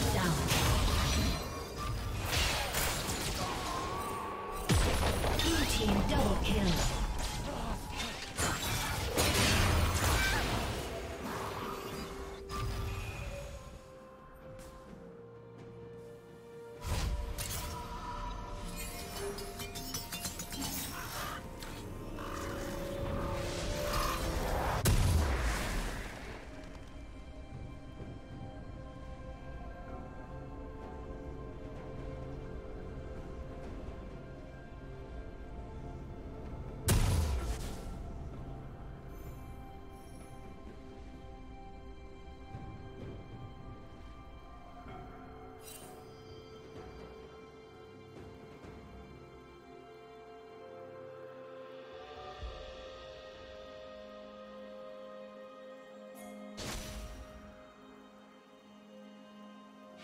Down.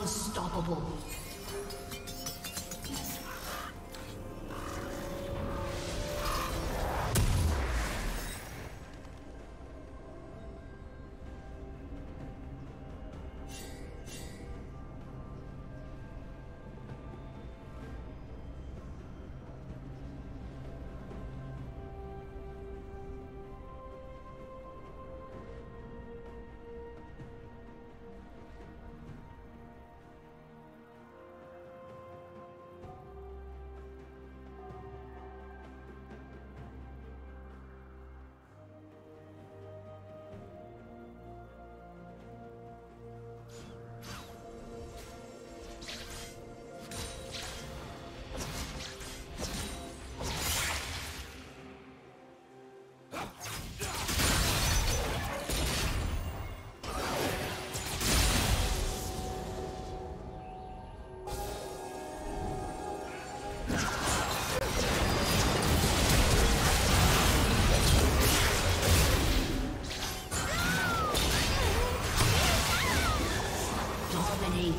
Unstoppable.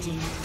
Dominating.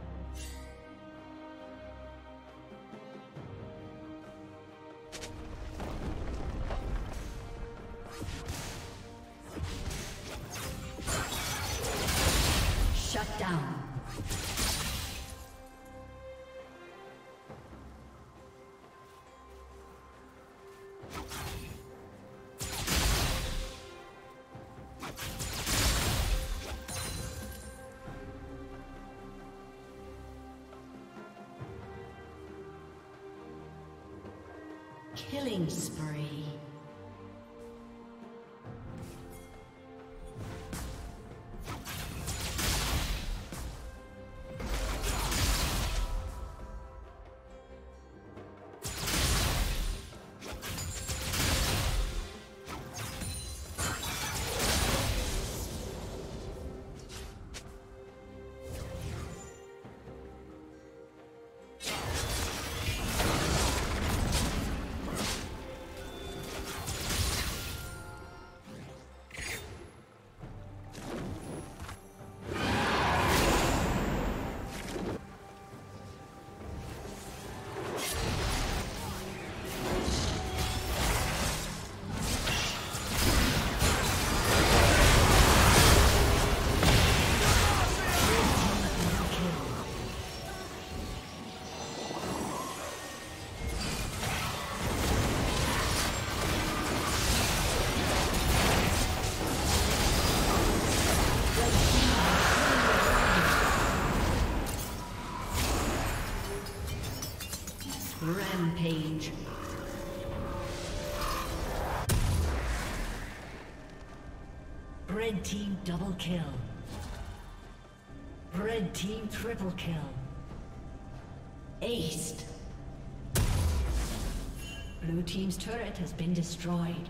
Killing spree. Rampage. Red team double kill. Red team triple kill. Aced. Blue team's turret has been destroyed.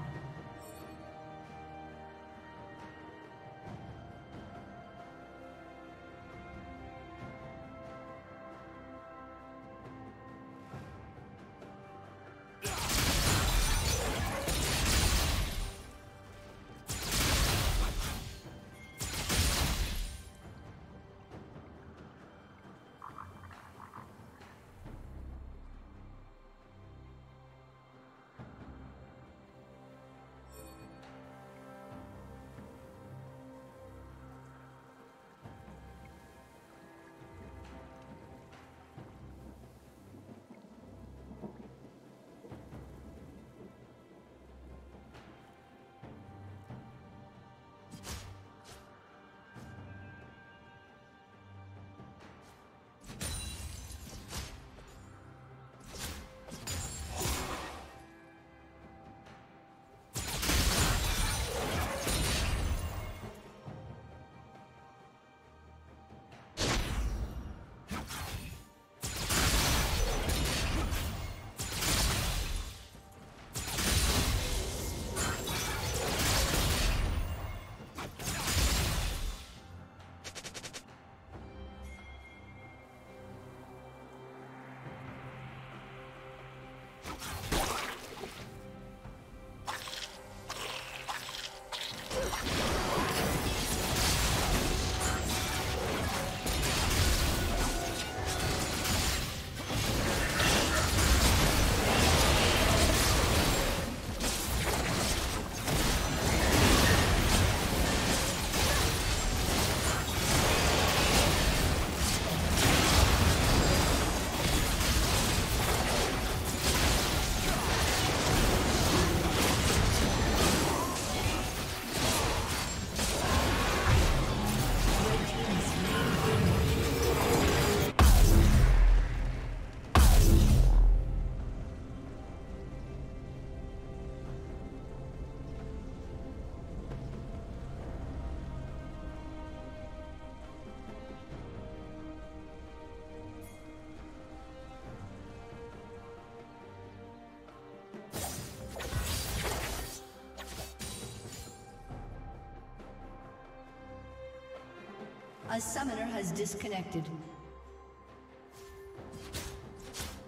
A summoner has disconnected.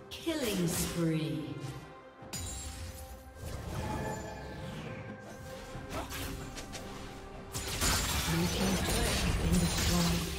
Killing spree. Blue team's turret has been destroyed.